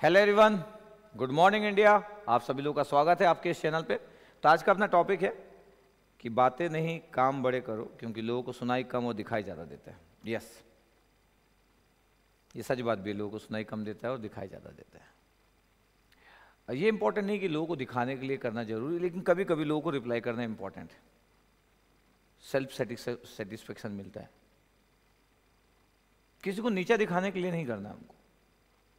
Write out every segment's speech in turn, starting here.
Hello everyone good morning India आप सभी लोगों का स्वागत है आपके इस चैनल पे। तो आज का अपना टॉपिक है कि बातें नहीं, काम बड़े करो, क्योंकि लोगों को सुनाई कम और दिखाई ज़्यादा देता है। यस ये सच बात भी लोगों को सुनाई कम देता है और दिखाई ज़्यादा देता है। ये इंपॉर्टेंट नहीं कि लोगों को दिखाने के लिए करना ज़रूरी, लेकिन कभी कभी लोगों को रिप्लाई करना इंपॉर्टेंट है। सेल्फ सेटिस्फेक्शन मिलता है। किसी को नीचा दिखाने के लिए नहीं करना हमको।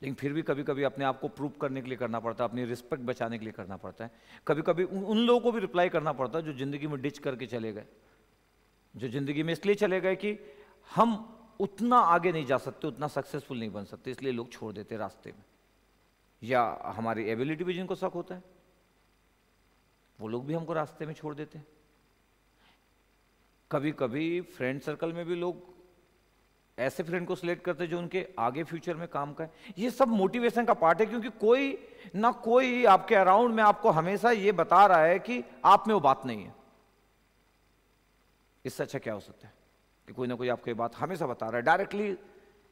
लेकिन फिर भी कभी कभी अपने आप को प्रूव करने के लिए करना पड़ता है अपनी रिस्पेक्ट बचाने के लिए करना पड़ता है। कभी कभी उन, उन लोगों को भी रिप्लाई करना पड़ता है जो ज़िंदगी में डिच करके चले गए। जो ज़िंदगी में इसलिए चले गए कि हम उतना आगे नहीं जा सकते उतना सक्सेसफुल नहीं बन सकते इसलिए लोग छोड़ देते रास्ते में। या हमारी एबिलिटी भी जिनको शक होता है वो लोग भी हमको रास्ते में छोड़ देते हैं। कभी कभी फ्रेंड सर्कल में भी लोग ऐसे फ्रेंड को सिलेक्ट करते जो उनके आगे फ्यूचर में काम का है ये सब मोटिवेशन का पार्ट है, क्योंकि कोई ना कोई आपके अराउंड में आपको हमेशा ये बता रहा है कि आप में वो बात नहीं है। इससे अच्छा क्या हो सकता है कि कोई ना कोई आपको ये बात हमेशा बता रहा है डायरेक्टली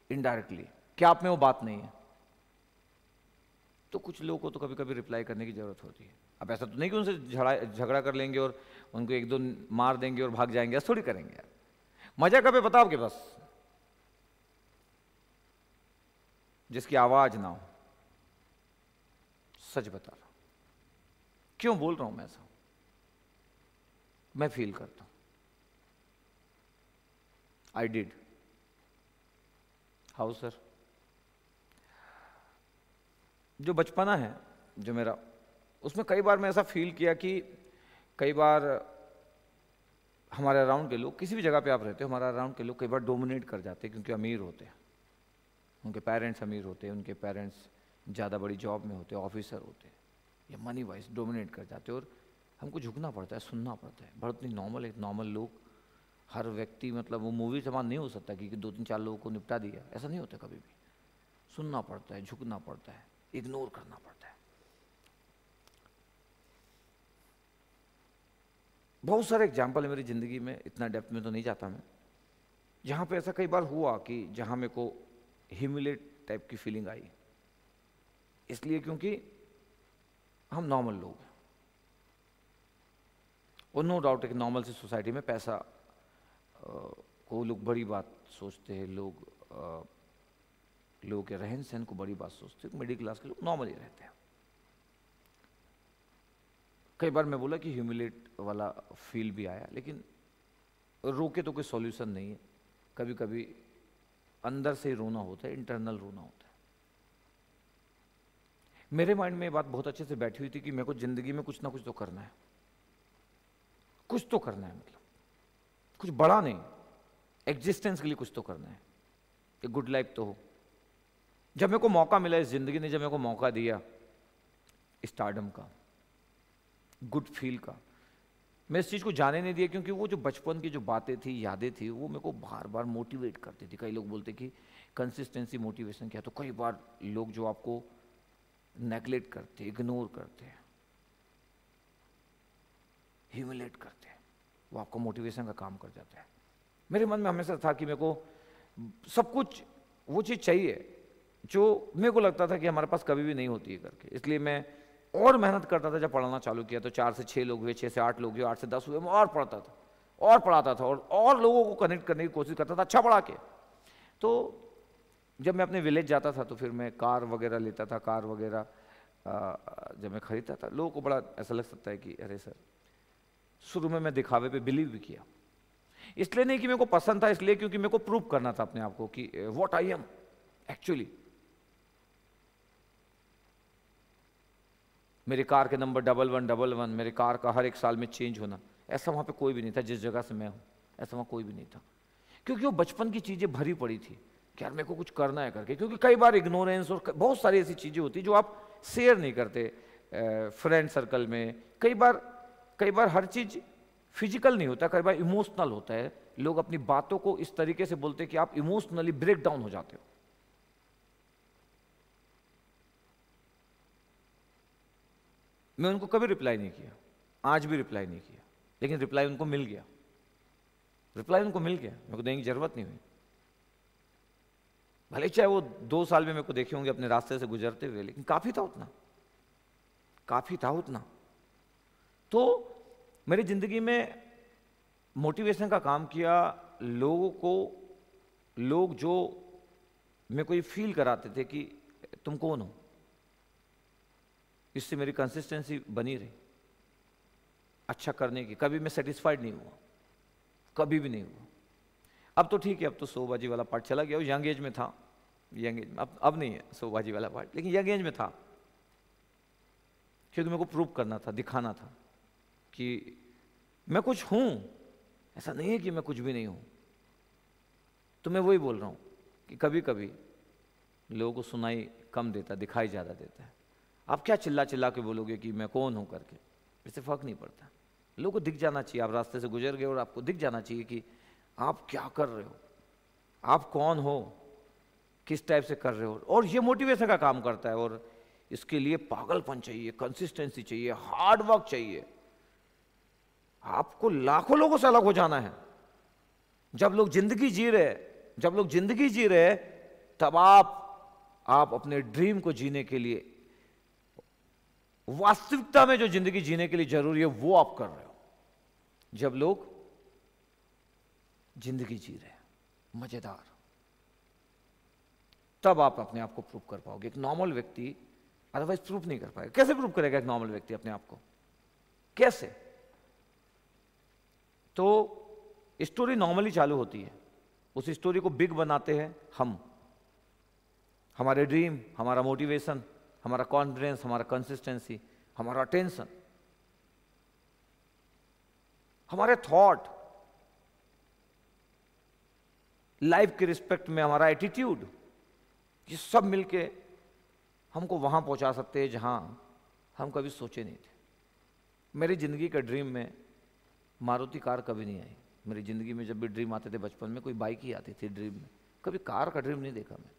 इनडायरेक्टली कि आप में वो बात नहीं है। तो कुछ लोगों को तो कभी कभी रिप्लाई करने की ज़रूरत होती है। अब ऐसा तो नहीं कि उनसे झगड़ा कर लेंगे और उनको एक दो मार देंगे और भाग जाएँगे, ऐसा थोड़ी करेंगे यार। मज़ा कभी बताओ आपके पास जिसकी आवाज़ ना हो। सच बता रहा हूँ। क्यों बोल रहा हूँ मैं ऐसा? मैं फील करता हूँ। आई डिड हाउ सर जो बचपना है, जो मेरा, उसमें कई बार मैं ऐसा फील किया कि कई बार हमारे अराउंड के लोग, किसी भी जगह पे आप रहते हो, हमारे अराउंड के लोग कई बार डोमिनेट कर जाते हैं क्योंकि अमीर होते हैं। उनके पेरेंट्स अमीर होते हैं उनके पेरेंट्स ज़्यादा बड़ी जॉब में होते हैं ऑफिसर होते हैं या मनी वाइज डोमिनेट कर जाते हैं और हमको झुकना पड़ता है, सुनना पड़ता है। बहुत नहीं नॉर्मल एक नॉर्मल लोग, हर व्यक्ति मतलब वो मूवी समान नहीं हो सकता कि दो तीन चार लोगों को निपटा दिया। ऐसा नहीं होता कभी भी। सुनना पड़ता है, झुकना पड़ता है इग्नोर करना पड़ता है। बहुत सारे एग्ज़ाम्पल है मेरी ज़िंदगी में, इतना डेप्थ में तो नहीं जाता मैं। जहाँ पे ऐसा कई बार हुआ कि जहाँ मेरे को ह्यूमिलेट टाइप की फीलिंग आई। इसलिए क्योंकि हम नॉर्मल लोग हैं। और नो डाउट एक नॉर्मल सी सोसाइटी में पैसा को लोग बड़ी बात सोचते हैं, लोग लोगों के रहन सहन को बड़ी बात सोचते हैं मिडिल क्लास के लोग नॉर्मल ही रहते हैं। कई बार मैं बोला कि ह्यूमिलेट वाला फील भी आया, लेकिन रोके तो कोई सॉल्यूशन नहीं है। कभी कभी अंदर से रोना होता है इंटरनल रोना होता है। मेरे माइंड में बात बहुत अच्छे से बैठी हुई थी कि मेरे को ज़िंदगी में कुछ ना कुछ तो करना है। कुछ तो करना है मतलब। कुछ बड़ा नहीं एग्जिस्टेंस के लिए कुछ तो करना है। एक गुड लाइफ तो हो। जब मेरे को मौका मिला इस ज़िंदगी ने, जब मेरे को मौका दिया स्टार्डम का गुड फील का मैं इस चीज़ को जाने नहीं दिया क्योंकि वो जो बचपन की जो बातें थी, यादें थी, वो मेरे को बार बार मोटिवेट करती थी। कई लोग बोलते कि कंसिस्टेंसी मोटिवेशन क्या तो कई बार लोग जो आपको नेगलेक्ट करते इग्नोर करते ह्यूमिलेट करते वो आपको मोटिवेशन का काम कर जाता है। मेरे मन में हमेशा था कि मेरे को सब कुछ, वो चीज़ चाहिए, जो मेरे को लगता था कि हमारे पास कभी भी नहीं होती है करके। इसलिए मैं और मेहनत करता था, जब पढ़ाना चालू किया तो चार से छः लोग हुए छः से आठ लोग हुए, आठ से दस हुए, मैं और पढ़ता था, और पढ़ाता था और और लोगों को कनेक्ट करने की कोशिश करता था अच्छा पढ़ा के। तो जब मैं अपने विलेज जाता था तो फिर मैं कार वगैरह लेता था कार वगैरह जब मैं खरीदता था, लोगों को बड़ा ऐसा लग सकता है कि, अरे सर, शुरू में मैं दिखावे पे बिलीव भी किया। इसलिए नहीं कि मेरे को पसंद था, इसलिए क्योंकि मेरे को प्रूव करना था अपने आप को कि वॉट आई एम एक्चुअली मेरी कार के number double one double one, मेरे कार का हर एक साल में चेंज होना। ऐसा वहाँ पे कोई भी नहीं था, जिस जगह से मैं हूँ, ऐसा वहाँ कोई भी नहीं था। क्योंकि वो बचपन की चीज़ें भरी पड़ी थी कि यार मेरे को कुछ करना है करके। क्योंकि कई बार इग्नोरेंस और बहुत सारी ऐसी चीज़ें होती जो आप शेयर नहीं करते फ्रेंड सर्कल में। कई बार कई बार हर चीज़ फ़िज़िकल नहीं होता, कई बार इमोशनल होता है। लोग अपनी बातों को इस तरीके से बोलते हैं कि आप इमोशनली ब्रेक डाउन हो जाते हो। मैं उनको कभी रिप्लाई नहीं किया। आज भी रिप्लाई नहीं किया। लेकिन रिप्लाई उनको मिल गया। रिप्लाई उनको मिल गया। मेरे को देने की ज़रूरत नहीं हुई। भले चाहे वो दो साल में मेरे को देखे होंगे अपने रास्ते से गुजरते हुए, लेकिन काफ़ी था उतना। काफ़ी था उतना। तो मेरी ज़िंदगी में मोटिवेशन का काम किया, लोगों को, लोग जो मेरे को ये फील कराते थे कि तुम कौन हो? इससे मेरी कंसिस्टेंसी बनी रही। अच्छा करने की। कभी मैं सेटिस्फाइड नहीं हुआ। कभी भी नहीं हुआ। अब तो ठीक है, अब तो सोबाजी वाला पार्ट चला गया। यंग एज में था। यंग एज में। अब अब नहीं है सोबाजी वाला पार्ट लेकिन यंग एज में था। क्योंकि मेरे को प्रूव करना था, दिखाना था कि मैं कुछ हूँ। ऐसा नहीं है कि मैं कुछ भी नहीं हूँ। तो मैं वही बोल रहा हूँ कि कभी कभी लोगों को सुनाई कम देता, दिखाई ज़्यादा देता है। आप क्या चिल्ला चिल्ला के बोलोगे कि मैं कौन हूँ करके? इससे फ़र्क नहीं पड़ता। लोगों को दिख जाना चाहिए। आप रास्ते से गुजर गए और आपको दिख जाना चाहिए कि आप क्या कर रहे हो? आप कौन हो? किस टाइप से कर रहे हो? और ये मोटिवेशन का काम करता है और इसके लिए पागलपन चाहिए कंसिस्टेंसी चाहिए हार्ड वर्क चाहिए। आपको लाखों लोगों से अलग हो जाना है। जब लोग ज़िंदगी जी रहे, जब लोग ज़िंदगी जी रहे, तब आप आप अपने ड्रीम को जीने के लिए वास्तविकता में जो ज़िंदगी जीने के लिए ज़रूरी है, वो आप कर रहे हो। जब लोग ज़िंदगी जी रहे मज़ेदार, तब आप अपने आप को प्रूव कर पाओगे। एक नॉर्मल व्यक्ति अदरवाइज़ प्रूफ नहीं कर पाएगा। कैसे प्रूव करेगा एक नॉर्मल व्यक्ति अपने आप को? कैसे? तो स्टोरी नॉर्मली चालू होती है। उस स्टोरी को बिग बनाते हैं हम। हमारे ड्रीम, हमारा मोटिवेशन हमारा कॉन्फिडेंस हमारा कंसिस्टेंसी हमारा अटेंशन हमारे थॉट लाइफ के रिस्पेक्ट में हमारा एटीट्यूड ये सब मिलके हमको वहाँ पहुँचा सकते हैं जहाँ हम कभी सोचे नहीं थे। मेरी ज़िंदगी का ड्रीम में मारुति कार कभी नहीं आई। मेरी ज़िंदगी में जब भी ड्रीम आते थे, बचपन में कोई बाइक ही आती थी ड्रीम में। कभी कार का ड्रीम नहीं देखा मैं,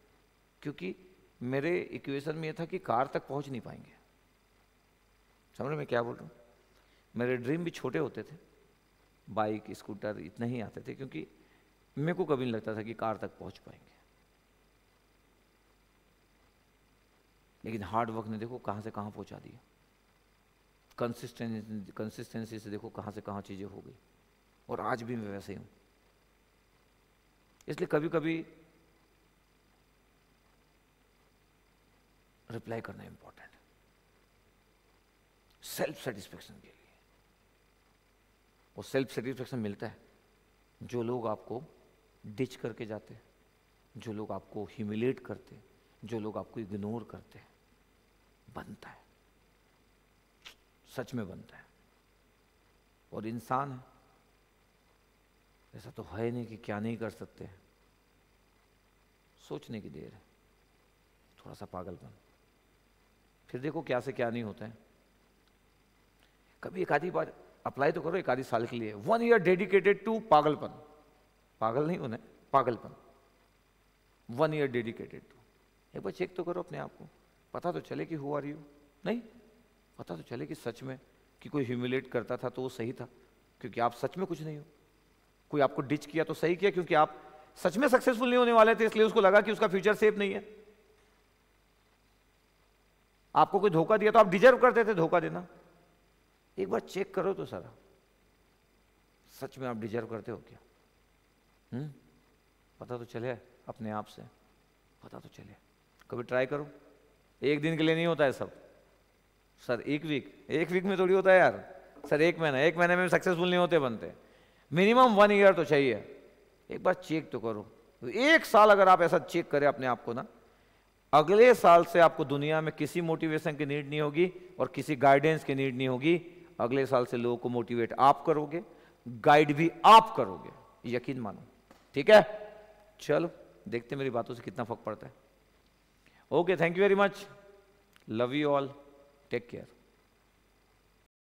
क्योंकि मेरे इक्वेशन में यह था कि कार तक पहुँच नहीं पाएँगे। समझ मैं क्या बोल रहा हूँ? मेरे ड्रीम भी छोटे होते थे। बाइक स्कूटर इतने ही आते थे क्योंकि मेरे को कभी नहीं लगता था कि कार तक पहुँच पाएँगे। लेकिन हार्ड वर्क ने देखो कहाँ से कहाँ पहुँचा दिया। कंसिस्टेंसी कंसिस्टेंसी से देखो कहाँ से कहाँ चीज़ें हो गई। और आज भी मैं वैसे ही हूँ। इसलिए कभी कभी रिप्लाई करना इंपॉर्टेंट सेल्फ सेटिस्फेक्शन के लिए. वो सेल्फ सेटिस्फेक्शन मिलता है जो लोग आपको डिच करके जाते जो लोग आपको ह्यूमिलेट करते जो लोग आपको इग्नोर करते हैं. बनता है. सच में बनता है. और इंसान है. ऐसा तो है नहीं कि क्या नहीं कर सकते सोचने की देर है. थोड़ा सा पागलपन. फिर देखो क्या से क्या नहीं होता है। कभी एक आधी बार अप्लाई तो करो, एक आधी साल के लिए। वन ईयर डेडिकेटेड टू पागलपन। पागल नहीं होना पागलपन। वन ईयर डेडिकेटेड टू एक बार चेक तो करो अपने आप को। पता तो चले कि हुआ रही हो नहीं। पता तो चले कि सच में कि कोई ह्यूमिलेट करता था तो वो सही था। क्योंकि आप सच में कुछ नहीं हो। कोई आपको डिच किया तो सही किया, क्योंकि आप सच में सक्सेसफुल नहीं होने वाले थे, इसलिए उसको लगा कि उसका फ्यूचर सेफ़ नहीं है। आपको कोई धोखा दिया तो आप डिजर्व करते थे धोखा देना। एक बार चेक करो तो सर। सच में आप डिजर्व करते हो क्या? हम्म? पता तो चले अपने आप से। पता तो चले। कभी ट्राई करो। एक दिन के लिए नहीं होता है सब। सर, एक वीक एक वीक में थोड़ी होता है यार। सर, एक महीना। एक महीने में सक्सेसफुल नहीं होते बनते। मिनिमम वन ईयर तो चाहिए। एक बार चेक तो करो। एक साल अगर आप ऐसा चेक करें अपने आप को ना अगले साल से आपको दुनिया में किसी मोटिवेशन की नीड नहीं होगी और किसी गाइडेंस की नीड नहीं होगी। अगले साल से लोगों को मोटिवेट आप करोगे गाइड भी आप करोगे। यकीन मानो। ठीक है? चलो, देखते मेरी बातों से कितना फ़र्क पड़ता है। Okay thank you very much love you all take care